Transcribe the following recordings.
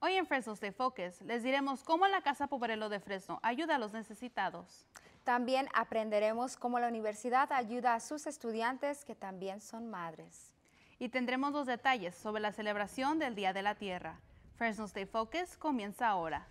Hoy en Fresno State Focus les diremos cómo la Casa Pobrelo de Fresno ayuda a los necesitados. También aprenderemos cómo la universidad ayuda a sus estudiantes que también son madres. Y tendremos los detalles sobre la celebración del Día de la Tierra. Fresno State Focus comienza ahora.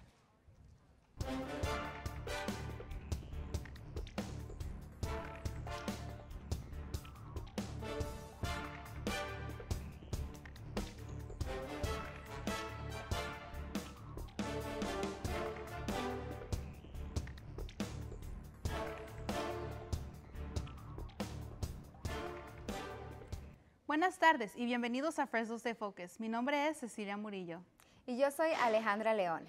Buenas tardes y bienvenidos a Fresno State Focus. Mi nombre es Cecilia Murillo. Y yo soy Alejandra León.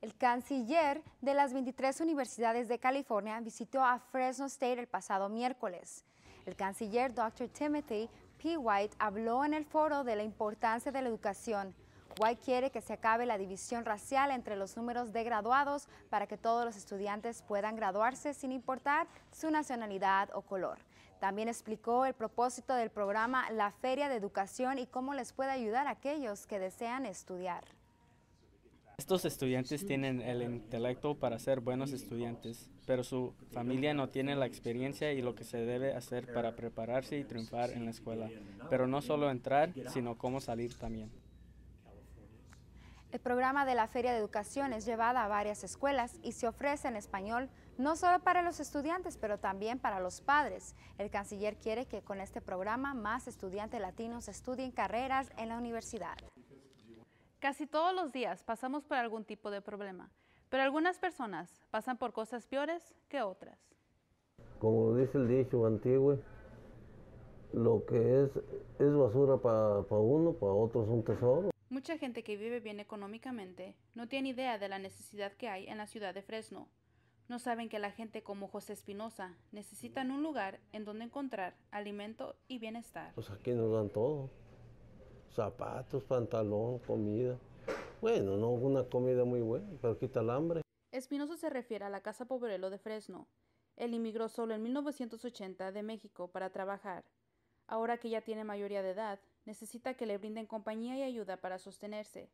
El canciller de las 23 universidades de California visitó a Fresno State el pasado miércoles. El canciller Dr. Timothy P. White habló en el foro de la importancia de la educación. White quiere que se acabe la división racial entre los números de graduados para que todos los estudiantes puedan graduarse sin importar su nacionalidad o color. También explicó el propósito del programa La Feria de Educación y cómo les puede ayudar a aquellos que desean estudiar. Estos estudiantes tienen el intelecto para ser buenos estudiantes, pero su familia no tiene la experiencia y lo que se debe hacer para prepararse y triunfar en la escuela. Pero no solo entrar, sino cómo salir también. El programa de la Feria de Educación es llevada a varias escuelas y se ofrece en español no solo para los estudiantes, pero también para los padres. El canciller quiere que con este programa más estudiantes latinos estudien carreras en la universidad. Casi todos los días pasamos por algún tipo de problema, pero algunas personas pasan por cosas peores que otras. Como dice el dicho antiguo, lo que es, es basura para uno, para otros un tesoro. Mucha gente que vive bien económicamente no tiene idea de la necesidad que hay en la ciudad de Fresno. No saben que la gente como José Espinosa necesitan un lugar en donde encontrar alimento y bienestar. Pues aquí nos dan todo. Zapatos, pantalón, comida. Bueno, no una comida muy buena, pero quita el hambre. Espinosa se refiere a la Casa Pobrelo de Fresno. Él inmigró solo en 1980 de México para trabajar. Ahora que ya tiene mayoría de edad, necesita que le brinden compañía y ayuda para sostenerse.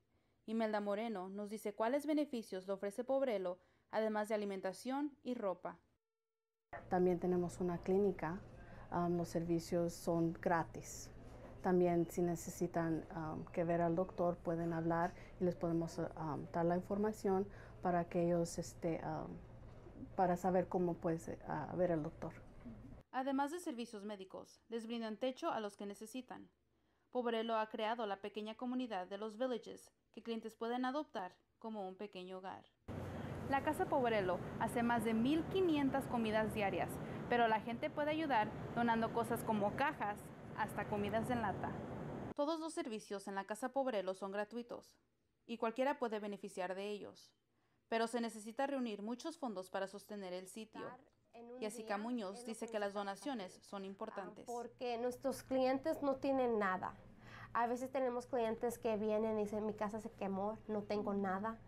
Imelda Moreno nos dice cuáles beneficios le ofrece Pobrelo, además de alimentación y ropa. También tenemos una clínica, um, los servicios son gratis. También si necesitan um, que ver al doctor pueden hablar y les podemos um, dar la información para que ellos este, para saber cómo puedes uh, ver al doctor. Además de servicios médicos, les brindan techo a los que necesitan. Pobrelo ha creado la pequeña comunidad de los villages que clientes pueden adoptar como un pequeño hogar. La Casa Pobrelo hace más de 1.500 comidas diarias, pero la gente puede ayudar donando cosas como cajas hasta comidas en lata. Todos los servicios en la Casa Pobrelo son gratuitos y cualquiera puede beneficiar de ellos, pero se necesita reunir muchos fondos para sostener el sitio. Jessica Muñoz dice que las donaciones son importantes. Porque nuestros clientes no tienen nada. A veces tenemos clientes que vienen y dicen, mi casa se quemó, no tengo nada.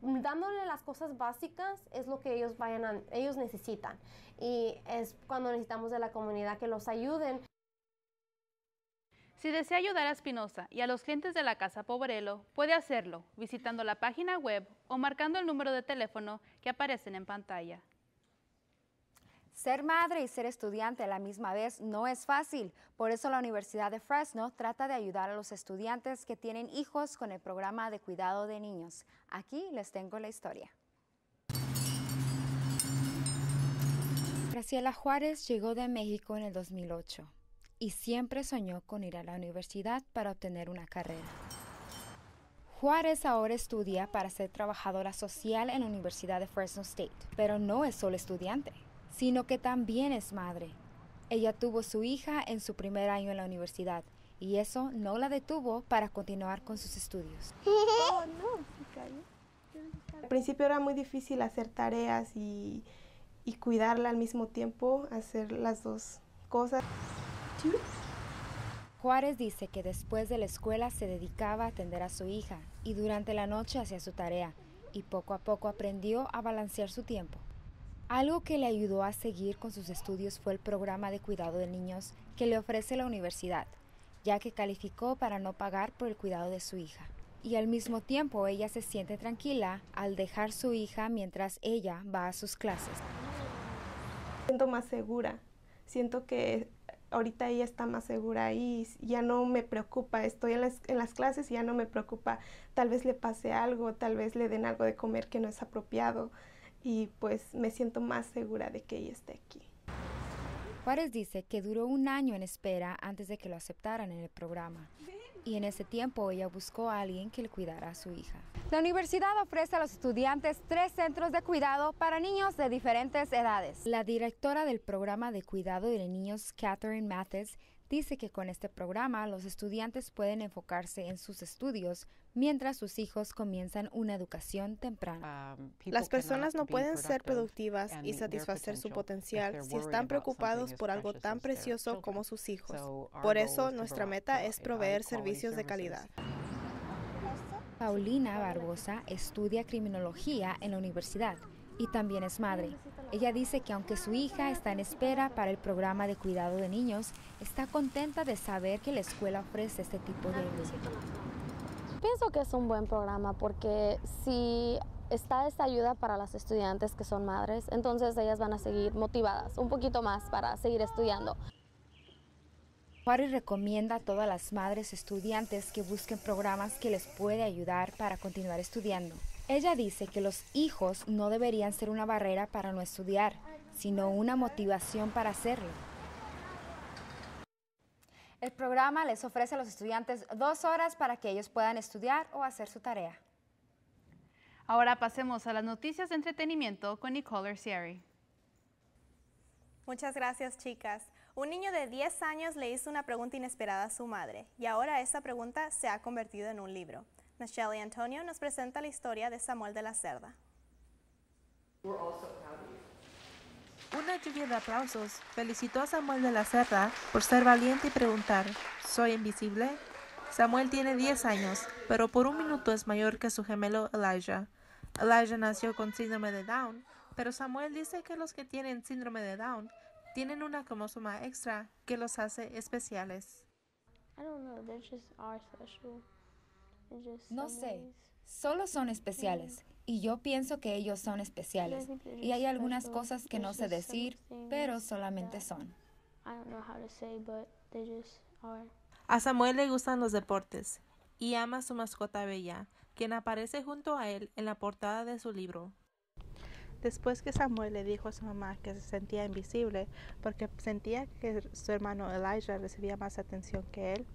Dándole las cosas básicas es lo que ellos, vayan ellos necesitan. Y es cuando necesitamos de la comunidad que los ayuden. Si desea ayudar a Espinosa y a los clientes de la Casa Pobrelo, puede hacerlo visitando la página web o marcando el número de teléfono que aparecen en pantalla. Ser madre y ser estudiante a la misma vez no es fácil, por eso la Universidad de Fresno trata de ayudar a los estudiantes que tienen hijos con el programa de cuidado de niños. Aquí les tengo la historia. Graciela Juárez llegó de México en el 2008 y siempre soñó con ir a la universidad para obtener una carrera. Juárez ahora estudia para ser trabajadora social en la Universidad de Fresno State, pero no es solo estudiante sino que también es madre. Ella tuvo su hija en su primer año en la universidad y eso no la detuvo para continuar con sus estudios. Al principio era muy difícil hacer tareas y, y cuidarla al mismo tiempo, hacer las dos cosas. Juárez dice que después de la escuela se dedicaba a atender a su hija y durante la noche hacía su tarea y poco a poco aprendió a balancear su tiempo. Algo que le ayudó a seguir con sus estudios fue el programa de cuidado de niños que le ofrece la universidad, ya que calificó para no pagar por el cuidado de su hija. Y al mismo tiempo ella se siente tranquila al dejar su hija mientras ella va a sus clases. Siento más segura, siento que ahorita ella está más segura y ya no me preocupa, estoy en las, en las clases y ya no me preocupa, tal vez le pase algo, tal vez le den algo de comer que no es apropiado y pues me siento más segura de que ella esté aquí. Juárez dice que duró un año en espera antes de que lo aceptaran en el programa. Y en ese tiempo ella buscó a alguien que le cuidara a su hija. La universidad ofrece a los estudiantes tres centros de cuidado para niños de diferentes edades. La directora del programa de cuidado de niños, Catherine Mathis, dice que con este programa los estudiantes pueden enfocarse en sus estudios mientras sus hijos comienzan una educación temprana. Um, Las personas no pueden ser productivas y satisfacer su potencial si están preocupados por algo tan precioso como sus hijos. Por eso, nuestra meta es proveer servicios de calidad. Paulina Barbosa estudia criminología en la universidad y también es madre. Ella dice que aunque su hija está en espera para el programa de cuidado de niños, está contenta de saber que la escuela ofrece este tipo de Pienso que es un buen programa porque si está esta ayuda para las estudiantes que son madres, entonces ellas van a seguir motivadas un poquito más para seguir estudiando. Juárez recomienda a todas las madres estudiantes que busquen programas que les puede ayudar para continuar estudiando. Ella dice que los hijos no deberían ser una barrera para no estudiar, sino una motivación para hacerlo. El programa les ofrece a los estudiantes dos horas para que ellos puedan estudiar o hacer su tarea. Ahora pasemos a las noticias de entretenimiento con Nicole Arcieri. Muchas gracias, chicas. Un niño de 10 años le hizo una pregunta inesperada a su madre y ahora esa pregunta se ha convertido en un libro. Michelle Antonio nos presenta la historia de Samuel de la Cerda. Una lluvia de aplausos felicitó a Samuel de la Cerda por ser valiente y preguntar, ¿soy invisible? Samuel tiene 10 años, pero por un minuto es mayor que su gemelo Elijah. Elijah nació con síndrome de Down, pero Samuel dice que los que tienen síndrome de Down tienen una cromosoma extra que los hace especiales. No sé, solo son especiales y yo pienso que ellos son especiales. Y hay algunas cosas que no sé decir, pero solamente son. A Samuel le gustan los deportes y ama a su mascota Bella, quien aparece junto a él en la portada de su libro. Después que Samuel le dijo a su mamá que se sentía invisible porque sentía que su hermano Elijah recibía más atención que él,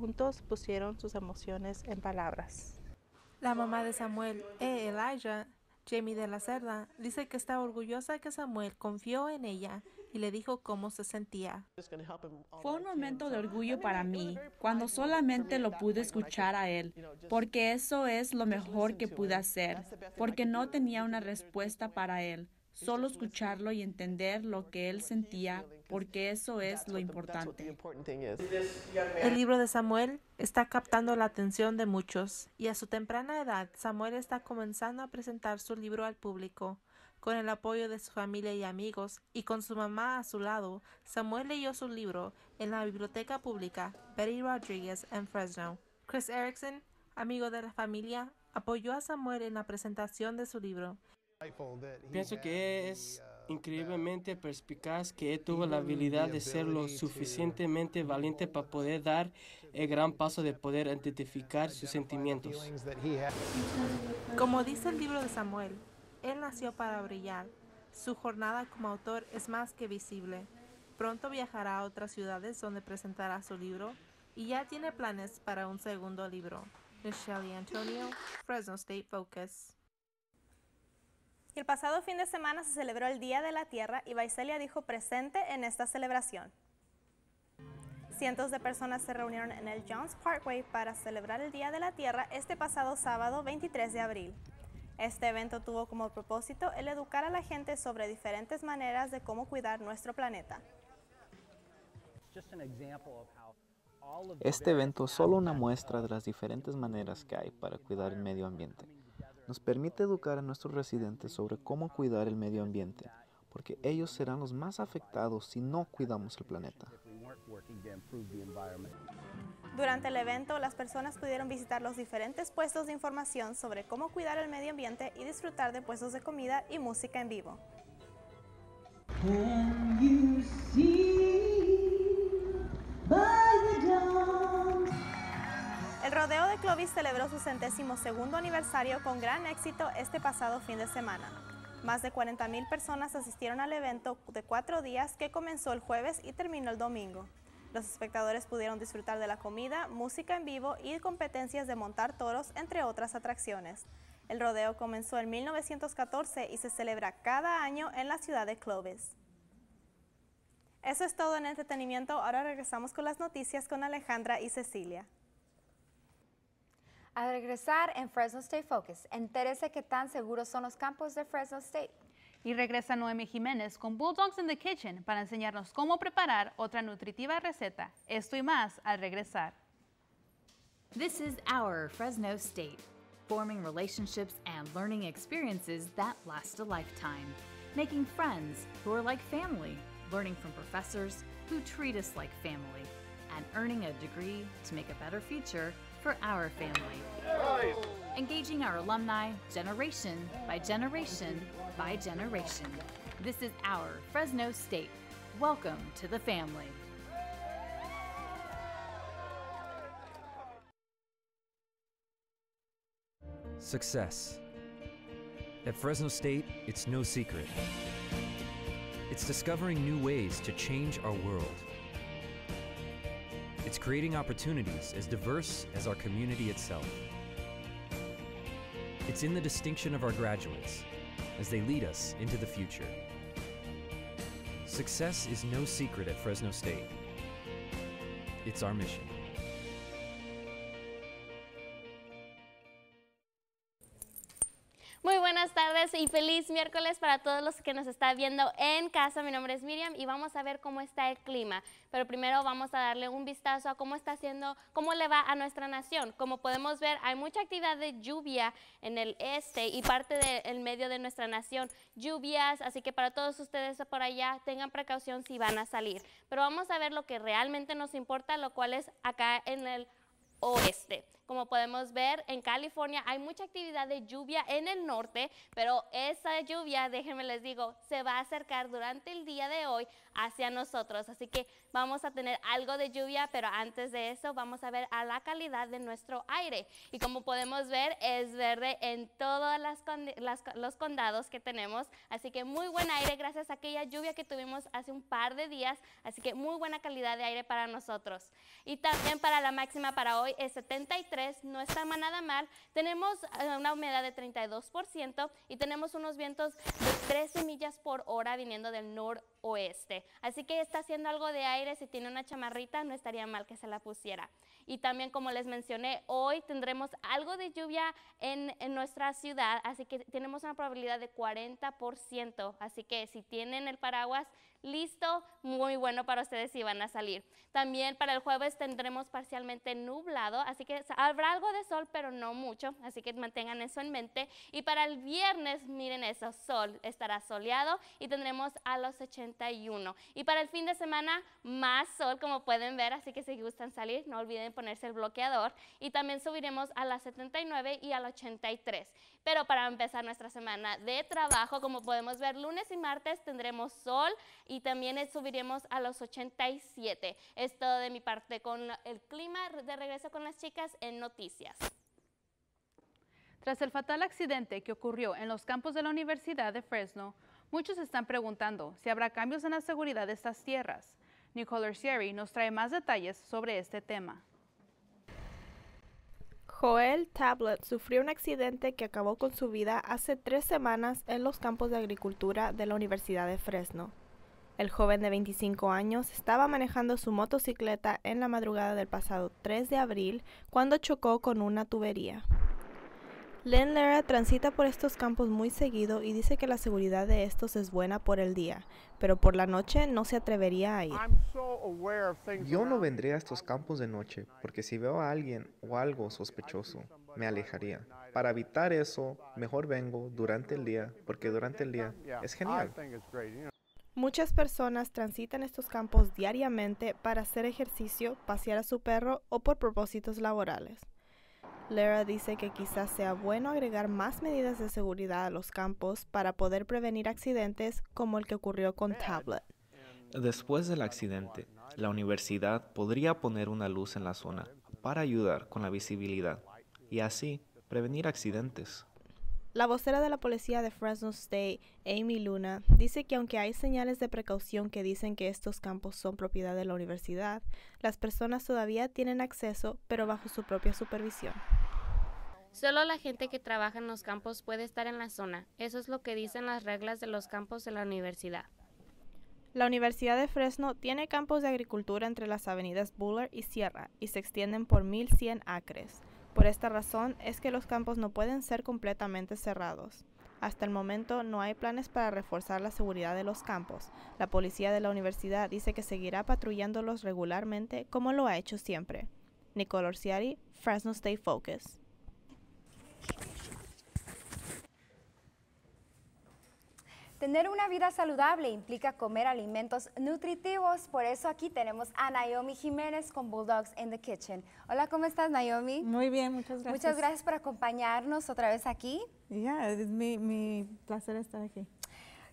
juntos pusieron sus emociones en palabras. La mamá de Samuel e Elijah, Jamie de la Cerda, dice que está orgullosa que Samuel confió en ella y le dijo cómo se sentía. Fue un momento de orgullo para mí cuando solamente lo pude escuchar a él, porque eso es lo mejor que pude hacer, porque no tenía una respuesta para él solo escucharlo y entender lo que él sentía, porque eso es lo importante. El libro de Samuel está captando la atención de muchos y a su temprana edad Samuel está comenzando a presentar su libro al público. Con el apoyo de su familia y amigos y con su mamá a su lado, Samuel leyó su libro en la biblioteca pública Betty Rodriguez en Fresno. Chris Erickson, amigo de la familia, apoyó a Samuel en la presentación de su libro Pienso que es increíblemente perspicaz que tuvo la habilidad de ser lo suficientemente valiente para poder dar el gran paso de poder identificar sus sentimientos. Como dice el libro de Samuel, él nació para brillar. Su jornada como autor es más que visible. Pronto viajará a otras ciudades donde presentará su libro y ya tiene planes para un segundo libro. Michelle Antonio, Fresno State Focus. El pasado fin de semana se celebró el Día de la Tierra y Baicelia dijo presente en esta celebración. Cientos de personas se reunieron en el Jones Parkway para celebrar el Día de la Tierra este pasado sábado 23 de abril. Este evento tuvo como propósito el educar a la gente sobre diferentes maneras de cómo cuidar nuestro planeta. Este evento es solo una muestra de las diferentes maneras que hay para cuidar el medio ambiente nos permite educar a nuestros residentes sobre cómo cuidar el medio ambiente, porque ellos serán los más afectados si no cuidamos el planeta. Durante el evento, las personas pudieron visitar los diferentes puestos de información sobre cómo cuidar el medio ambiente y disfrutar de puestos de comida y música en vivo. Rodeo de Clovis celebró su centésimo segundo aniversario con gran éxito este pasado fin de semana. Más de 40.000 personas asistieron al evento de cuatro días que comenzó el jueves y terminó el domingo. Los espectadores pudieron disfrutar de la comida, música en vivo y competencias de montar toros, entre otras atracciones. El rodeo comenzó en 1914 y se celebra cada año en la ciudad de Clovis. Eso es todo en entretenimiento. Ahora regresamos con las noticias con Alejandra y Cecilia. Al regresar en Fresno State Focus, entérese qué tan seguros son los campos de Fresno State. Y regresa Noemi Jiménez con Bulldogs in the Kitchen para enseñarnos cómo preparar otra nutritiva receta. Esto y más al regresar. This is our Fresno State, forming relationships and learning experiences that last a lifetime, making friends who are like family, learning from professors who treat us like family, and earning a degree to make a better future for our family. Engaging our alumni generation by generation by generation. This is our Fresno State. Welcome to the family. Success. At Fresno State, it's no secret. It's discovering new ways to change our world. It's creating opportunities as diverse as our community itself. It's in the distinction of our graduates as they lead us into the future. Success is no secret at Fresno State. It's our mission. Y feliz miércoles para todos los que nos están viendo en casa. Mi nombre es Miriam y vamos a ver cómo está el clima. Pero primero vamos a darle un vistazo a cómo está haciendo, cómo le va a nuestra nación. Como podemos ver, hay mucha actividad de lluvia en el este y parte del medio de nuestra nación. Lluvias, así que para todos ustedes por allá, tengan precaución si van a salir. Pero vamos a ver lo que realmente nos importa, lo cual es acá en el oeste. Como podemos ver, en California hay mucha actividad de lluvia en el norte, pero esa lluvia, déjenme les digo, se va a acercar durante el día de hoy hacia nosotros. Así que vamos a tener algo de lluvia, pero antes de eso vamos a ver a la calidad de nuestro aire. Y como podemos ver, es verde en todos los condados que tenemos. Así que muy buen aire gracias a aquella lluvia que tuvimos hace un par de días. Así que muy buena calidad de aire para nosotros. Y también para la máxima para hoy es 73 no está nada mal. Tenemos eh, una humedad de 32% y tenemos unos vientos de 13 millas por hora viniendo del noroeste. Así que está haciendo algo de aire. Si tiene una chamarrita, no estaría mal que se la pusiera. Y también, como les mencioné, hoy tendremos algo de lluvia en, en nuestra ciudad. Así que tenemos una probabilidad de 40%. Así que si tienen el paraguas, listo, muy bueno para ustedes si van a salir. También para el jueves tendremos parcialmente nublado, así que habrá algo de sol, pero no mucho, así que mantengan eso en mente. Y para el viernes, miren eso, sol, estará soleado y tendremos a los 81. Y para el fin de semana, más sol, como pueden ver, así que si gustan salir, no olviden ponerse el bloqueador. Y también subiremos a las 79 y al 83. Pero para empezar nuestra semana de trabajo, como podemos ver, lunes y martes tendremos sol y también subiremos a los 87. Es todo de mi parte con el clima. De regreso con las chicas en noticias. Tras el fatal accidente que ocurrió en los campos de la Universidad de Fresno, muchos están preguntando si habrá cambios en la seguridad de estas tierras. Nicole Arcieri nos trae más detalles sobre este tema. Joel Tablet sufrió un accidente que acabó con su vida hace tres semanas en los campos de agricultura de la Universidad de Fresno. El joven de 25 años estaba manejando su motocicleta en la madrugada del pasado 3 de abril cuando chocó con una tubería. Len Lara transita por estos campos muy seguido y dice que la seguridad de estos es buena por el día, pero por la noche no se atrevería a ir. Yo no vendría a estos campos de noche porque si veo a alguien o algo sospechoso, me alejaría. Para evitar eso, mejor vengo durante el día porque durante el día es genial. Muchas personas transitan estos campos diariamente para hacer ejercicio, pasear a su perro o por propósitos laborales. Lara dice que quizás sea bueno agregar más medidas de seguridad a los campos para poder prevenir accidentes como el que ocurrió con Tablet. Después del accidente, la universidad podría poner una luz en la zona para ayudar con la visibilidad y así prevenir accidentes. La vocera de la policía de Fresno State, Amy Luna, dice que aunque hay señales de precaución que dicen que estos campos son propiedad de la universidad, las personas todavía tienen acceso, pero bajo su propia supervisión. Solo la gente que trabaja en los campos puede estar en la zona. Eso es lo que dicen las reglas de los campos de la universidad. La Universidad de Fresno tiene campos de agricultura entre las avenidas Buller y Sierra y se extienden por 1.100 acres. Por esta razón es que los campos no pueden ser completamente cerrados. Hasta el momento no hay planes para reforzar la seguridad de los campos. La policía de la universidad dice que seguirá patrullándolos regularmente como lo ha hecho siempre. Nicole Orsiari, Fresno State Focus. Tener una vida saludable implica comer alimentos nutritivos, por eso aquí tenemos a Naomi Jiménez con Bulldogs in the Kitchen. Hola, ¿cómo estás Naomi? Muy bien, muchas gracias. Muchas gracias por acompañarnos otra vez aquí. Ya, es mi, mi, placer estar aquí.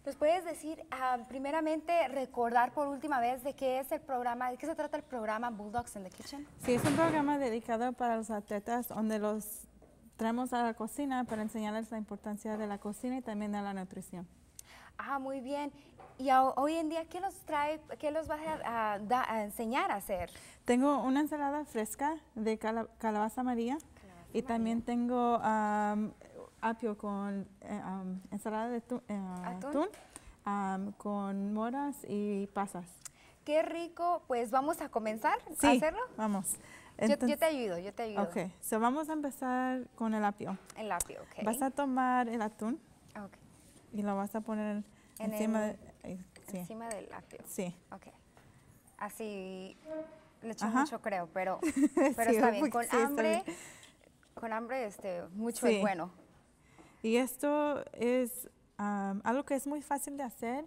¿Nos puedes decir, uh, primeramente, recordar por última vez de qué es el programa, de qué se trata el programa Bulldogs in the Kitchen? Sí, es un programa dedicado para los atletas donde los traemos a la cocina para enseñarles la importancia de la cocina y también de la nutrición. Ah, muy bien. ¿Y hoy en día qué los trae, qué los vas a, enseñar a hacer? Tengo una ensalada fresca de calabaza amarilla y también tengo apio con eh, ensalada de eh, atún, con moras y pasas. Qué rico. Pues vamos a comenzar a hacerlo. vamos. Yo, te ayudo, yo te ayudo. Ok, so vamos a empezar con el apio. El apio, ok. Vas a tomar el atún. Okay. Y lo vas a poner encima, de, eh, encima del apio. Sí. Ok. Así le echo mucho, creo, pero, pero está bien. Con hambre, con hambre, este, mucho es bueno. Y esto es algo que es muy fácil de hacer.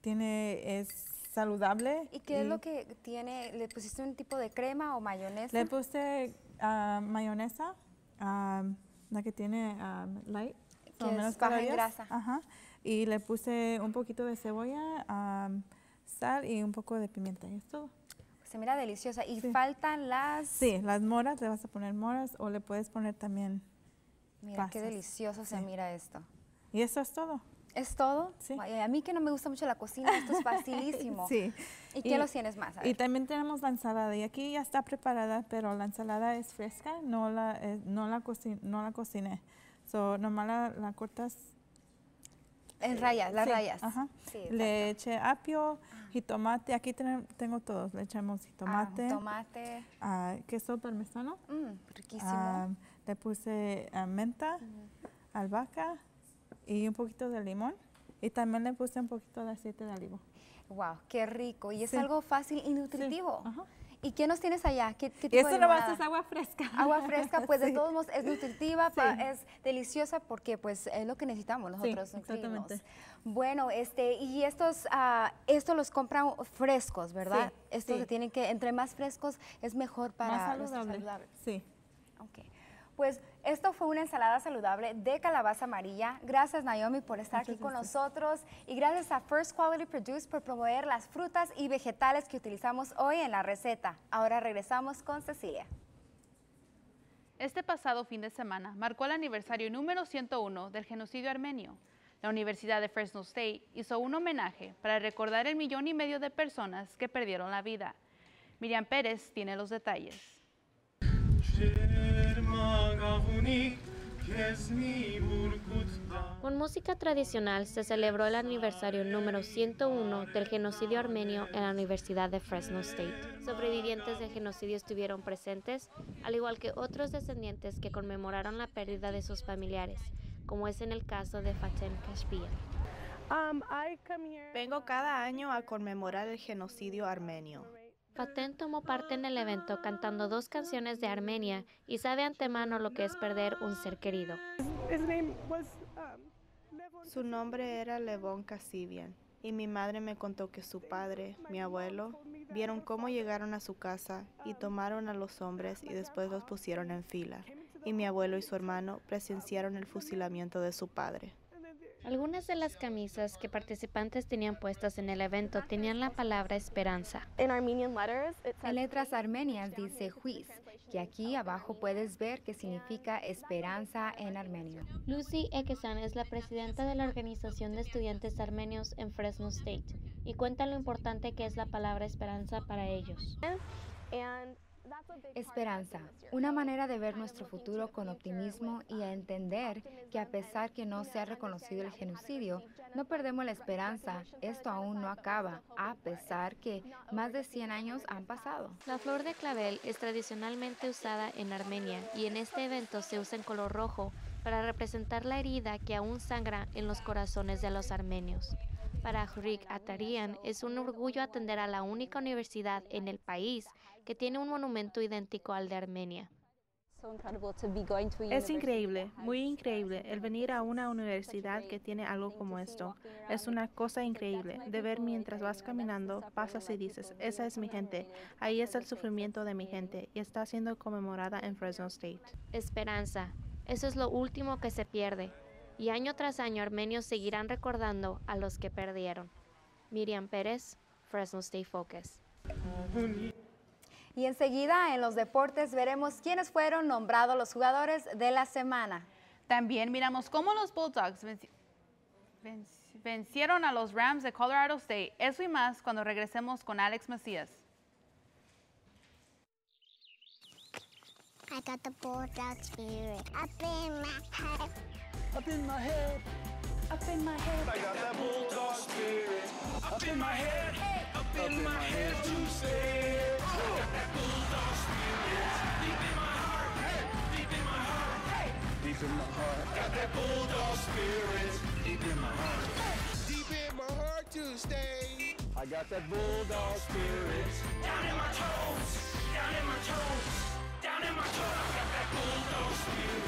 tiene, es saludable. ¿Y qué es lo que tiene? ¿Le pusiste un tipo de crema o mayonesa? Le puse mayonesa, la que tiene light que menos baja en grasa. Ajá. Y le puse un poquito de cebolla, sal y un poco de pimienta. Y es todo. Se mira deliciosa. ¿Y faltan las...? Sí, las moras, le vas a poner moras o le puedes poner también Mira qué delicioso se mira esto. Y eso es todo. ¿Es todo? Sí. a mí que no me gusta mucho la cocina, esto es facilísimo. sí. ¿Y, qué los tienes más? Y también tenemos la ensalada. Y aquí ya está preparada, pero la ensalada es fresca, no la, eh, no la, no la cociné. So, nomás la, la cortas. En rayas, las rayas. Ajá. le eché apio, jitomate. Aquí tengo todos. Le echamos jitomate. Ah, tomate. Uh, queso parmesano. Mm, riquísimo. le puse uh, menta, albahaca y un poquito de limón. Y también le puse un poquito de aceite de olivo. Wow, qué rico. Y es algo fácil y nutritivo. Ajá. ¿Y qué nos tienes allá? ¿Qué, qué tipo Eso nomás es agua fresca. Agua fresca, pues de todos modos es nutritiva, es deliciosa porque pues es lo que necesitamos nosotros. Sí, exactamente. Bueno, este, y estos, uh, estos los compran frescos, ¿verdad? Sí, estos se tienen que, entre más frescos es mejor para más saludable. Sí. Okay. Pues esto fue una ensalada saludable de calabaza amarilla. Gracias Naomi por estar aquí con nosotros y gracias a First Quality Produce por promover las frutas y vegetales que utilizamos hoy en la receta. Ahora regresamos con Cecilia. Este pasado fin de semana marcó el aniversario número 101 del genocidio armenio. La Universidad de Fresno State hizo un homenaje para recordar el millón y medio de personas que perdieron la vida. Miriam Pérez tiene los detalles. Con música tradicional se celebró el aniversario número 101 del genocidio armenio en la Universidad de Fresno State. Sobrevivientes del genocidio estuvieron presentes, al igual que otros descendientes que conmemoraron la pérdida de sus familiares, como es en el caso de Fatem Kashpia. Vengo cada año a conmemorar el genocidio armenio. Faten tomó parte en el evento cantando dos canciones de Armenia y sabe antemano lo que es perder un ser querido. Su nombre era Levon Cassibian y mi madre me contó que su padre, mi abuelo, vieron cómo llegaron a su casa y tomaron a los hombres y después los pusieron en fila. Y mi abuelo y su hermano presenciaron el fusilamiento de su padre. Algunas de las camisas que participantes tenían puestas en el evento tenían la palabra esperanza. En letras armenias dice Huiz, que aquí abajo puedes ver que significa esperanza en armenio. Lucy Ekesan es la presidenta de la Organización de Estudiantes Armenios en Fresno State y cuenta lo importante que es la palabra esperanza para ellos. Esperanza, una manera de ver nuestro futuro con optimismo y a entender que a pesar que no se ha reconocido el genocidio, no perdemos la esperanza, esto aún no acaba, a pesar que más de 100 años han pasado. La flor de clavel es tradicionalmente usada en Armenia y en este evento se usa en color rojo para representar la herida que aún sangra en los corazones de los armenios. Para Hurik Atarian es un orgullo atender a la única universidad en el país que tiene un monumento idéntico al de Armenia. Es increíble, muy increíble, el venir a una universidad que tiene algo como esto. Es una cosa increíble de ver mientras vas caminando, pasas y dices, esa es mi gente, ahí es el sufrimiento de mi gente y está siendo conmemorada en Fresno State. Esperanza, eso es lo último que se pierde. Y año tras año armenios seguirán recordando a los que perdieron. Miriam Pérez, Fresno State Focus. Y enseguida en los deportes veremos quiénes fueron nombrados los jugadores de la semana. También miramos cómo los Bulldogs venci venci vencieron a los Rams de Colorado State. Eso y más cuando regresemos con Alex Macías. I got the bulldog spirit up in my head. Up in my head. Up in my head. I got that bulldog spirit up in my head. Up in my head to say. Deep in my heart. Deep in my heart. Deep in my heart. Got that bulldog spirit deep in my heart. Deep in my heart to stay. I got that bulldog spirit down in my toes. Down in my toes. Down in my toes. I got that bulldog spirit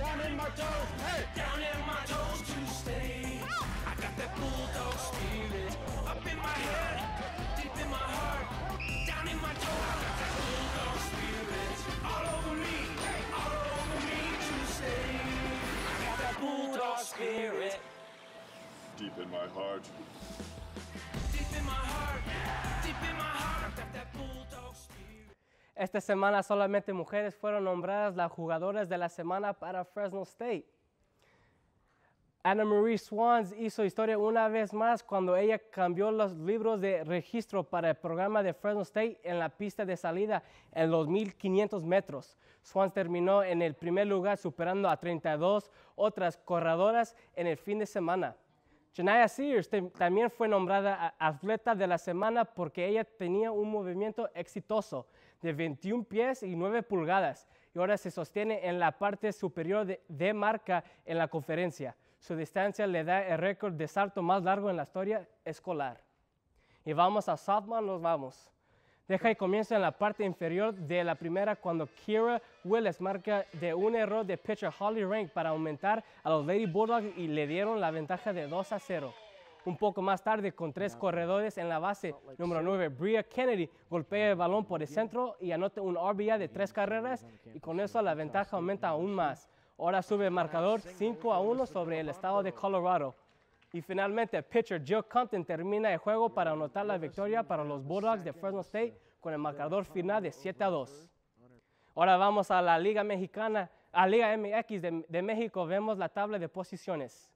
down in my toes. Hey, down in my toes to stay. I got that bulldog spirit up in my head, deep in my heart, Esta semana solamente mujeres fueron nombradas las jugadoras de la semana para Fresno State. Anna Marie Swans hizo historia una vez más cuando ella cambió los libros de registro para el programa de Fresno State en la pista de salida en los 1500 metros. Swans terminó en el primer lugar superando a 32 otras corredoras en el fin de semana. Janaya Sears también fue nombrada atleta de la semana porque ella tenía un movimiento exitoso de 21 pies y 9 pulgadas y ahora se sostiene en la parte superior de marca en la conferencia. Su distancia le da el récord de salto más largo en la historia escolar. Y vamos a softball, nos vamos. Deja y comienza en la parte inferior de la primera cuando Kira Willis marca de un error de pitcher Holly Rank para aumentar a los Lady Bulldogs y le dieron la ventaja de 2 a 0. Un poco más tarde, con tres corredores en la base, número 9, Bria Kennedy golpea el balón por el centro y anota un RBI de tres carreras y con eso la ventaja aumenta aún más. Ahora sube el marcador 5 a 1 sobre el estado de Colorado. Y finalmente, el pitcher Joe Compton termina el juego para anotar la victoria para los Bulldogs de Fresno State con el marcador final de 7 a 2. Ahora vamos a la Liga Mexicana, a Liga MX de, de México. Vemos la tabla de posiciones.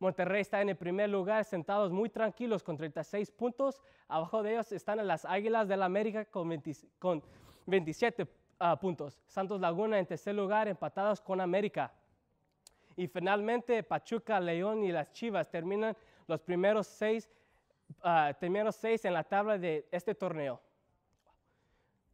Monterrey está en el primer lugar, sentados muy tranquilos con 36 puntos. Abajo de ellos están las Águilas del la América con, 20 con 27 ah, puntos. Santos Laguna en tercer lugar, empatados con América. Y finalmente Pachuca, León y las Chivas terminan los primeros seis, ah, primeros seis en la tabla de este torneo.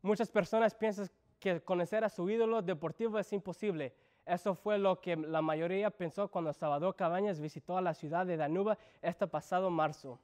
Muchas personas piensan que conocer a su ídolo deportivo es imposible. Eso fue lo que la mayoría pensó cuando Salvador Cabañas visitó a la ciudad de Danuba este pasado marzo.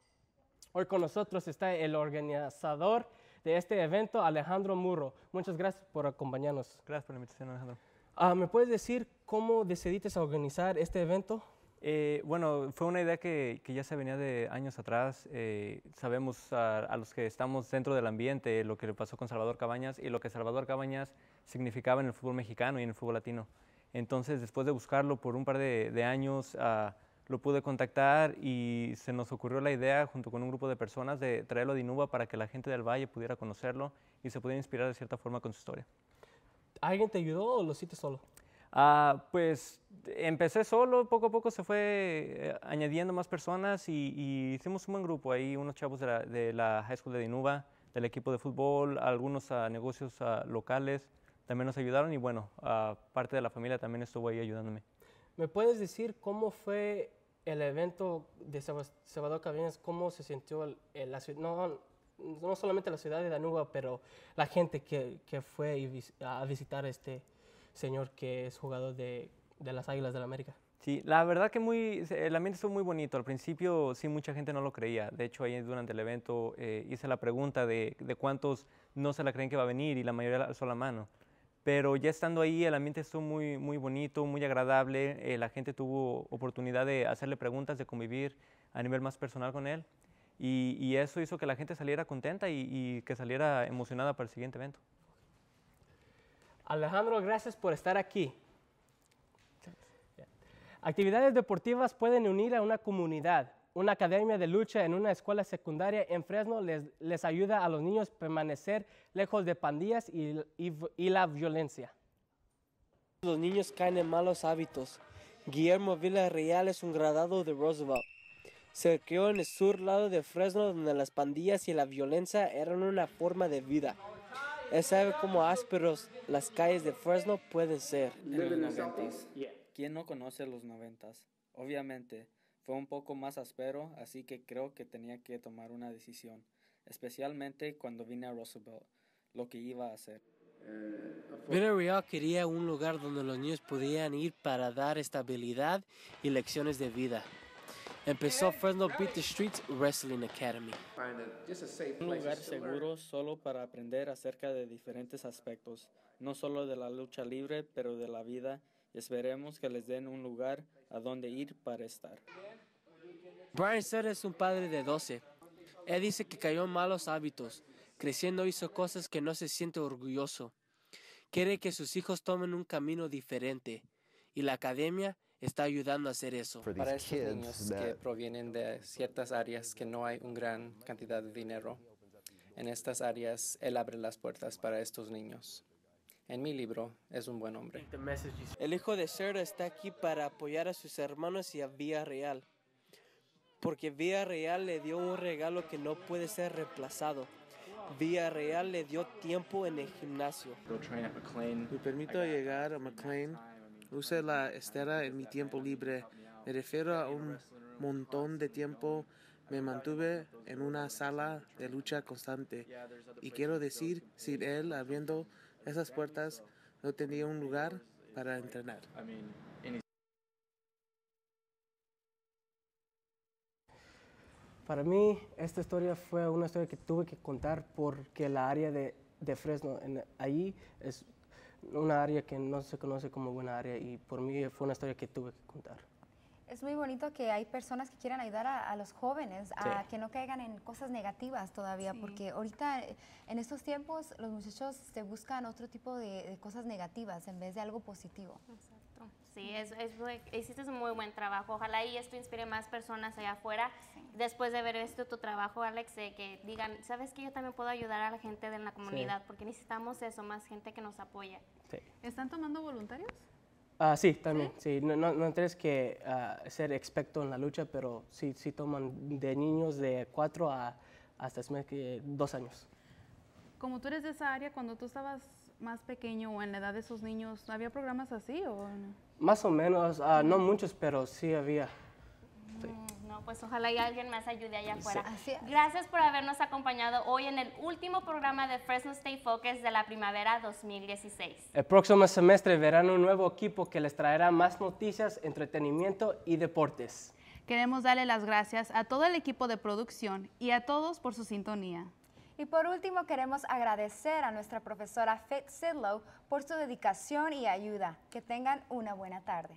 Hoy con nosotros está el organizador de este evento, Alejandro Murro. Muchas gracias por acompañarnos. Gracias por la invitación, Alejandro. Ah, ¿Me puedes decir cómo decidiste organizar este evento? Eh, bueno, fue una idea que, que, ya se venía de años atrás. Eh, sabemos a, a, los que estamos dentro del ambiente lo que le pasó con Salvador Cabañas y lo que Salvador Cabañas significaba en el fútbol mexicano y en el fútbol latino. Entonces, después de buscarlo por un par de, de años, uh, lo pude contactar y se nos ocurrió la idea, junto con un grupo de personas, de traerlo a Dinuba para que la gente del Valle pudiera conocerlo y se pudiera inspirar de cierta forma con su historia. ¿Alguien te ayudó o lo hiciste solo? Uh, pues empecé solo, poco a poco se fue eh, añadiendo más personas y, y, hicimos un buen grupo ahí, unos chavos de la, de la High School de Dinuba, del equipo de fútbol, algunos uh, negocios uh, locales también nos ayudaron y bueno, parte de la familia también estuvo ahí ayudándome. ¿Me puedes decir cómo fue el evento de Salvador Cabañas? ¿Cómo se sintió el, el, la ciudad? No, no solamente la ciudad de Danuba, pero la gente que, que fue a visitar a este señor que es jugador de, de las Águilas del la América. Sí, la verdad que muy, el ambiente estuvo muy bonito. Al principio sí mucha gente no lo creía. De hecho, ahí durante el evento eh, hice la pregunta de, de, cuántos no se la creen que va a venir y la mayoría alzó la mano. Pero ya estando ahí, el ambiente estuvo muy, muy bonito, muy agradable. Eh, la gente tuvo oportunidad de hacerle preguntas, de convivir a nivel más personal con él. Y, y eso hizo que la gente saliera contenta y, y que saliera emocionada para el siguiente evento. Alejandro, gracias por estar aquí. Actividades deportivas pueden unir a una comunidad. Una academia de lucha en una escuela secundaria en Fresno les, les ayuda a los niños a permanecer lejos de pandillas y, y, y, la violencia. Los niños caen en malos hábitos. Guillermo Villarreal es un graduado de Roosevelt. Se crió en el sur lado de Fresno donde las pandillas y la violencia eran una forma de vida. Él sabe cómo ásperos las calles de Fresno pueden ser. En los noventas. ¿Quién no conoce los noventas? Obviamente, fue un poco más áspero, así que creo que tenía que tomar una decisión, especialmente cuando vine a Roosevelt, lo que iba a hacer. Villarreal quería un lugar donde los niños podían ir para dar estabilidad y lecciones de vida. Empezó Fresno Beat the Streets Wrestling Academy. Un lugar seguro solo para aprender acerca de diferentes aspectos, no solo de la lucha libre, pero de la vida, y esperemos que les den un lugar a donde ir para estar. Brian Sutter es un padre de 12. Él dice que cayó en malos hábitos. Creciendo hizo cosas que no se siente orgulloso. Quiere que sus hijos tomen un camino diferente. Y la academia está ayudando a hacer eso. Para estos niños que provienen de ciertas áreas que no hay una gran cantidad de dinero, en estas áreas Él abre las puertas para estos niños. En mi libro es un buen hombre. El hijo de Sarah está aquí para apoyar a sus hermanos y a Vía Real. Porque Vía Real le dio un regalo que no puede ser reemplazado. Vía Real le dio tiempo en el gimnasio. Me permito llegar a McLean. Use la estera en mi tiempo libre. Me refiero a un montón de tiempo. Me mantuve en una sala de lucha constante. Y quiero decir, sin él abriendo esas puertas, no tenía un lugar para entrenar. Para mí, esta historia fue una historia que tuve que contar porque la área de, de Fresno, en, ahí es una área que no se conoce como buena área y por mí fue una historia que tuve que contar. Es muy bonito que hay personas que quieran ayudar a, a los jóvenes a Sí. que no caigan en cosas negativas todavía, porque ahorita en estos tiempos los muchachos se buscan otro tipo de, de cosas negativas en vez de algo positivo. Exacto. Sí, es, es hiciste un muy buen trabajo. Ojalá y esto inspire más personas allá afuera. Después de ver esto, tu trabajo, Alex, de que digan, ¿sabes que Yo también puedo ayudar a la gente de la comunidad, porque necesitamos eso, más gente que nos apoya. ¿Están tomando voluntarios? Ah, sí, también. Sí, No, no, no tienes que ah, ser experto en la lucha, pero sí, sí toman de niños de 4 a hasta es más que dos años. Como tú eres de esa área, cuando tú estabas más pequeño o en la edad de esos niños, ¿había programas así o no? Más o menos, ah, no muchos, pero sí había. Mm, No, pues ojalá y alguien más ayude allá Sí. afuera. Es. Gracias por habernos acompañado hoy en el último programa de Fresno State Focus de la primavera 2016. El próximo semestre verán un nuevo equipo que les traerá más noticias, entretenimiento y deportes. Queremos darle las gracias a todo el equipo de producción y a todos por su sintonía. Y por último, queremos agradecer a nuestra profesora Fitz Sidlow por su dedicación y ayuda. Que tengan una buena tarde.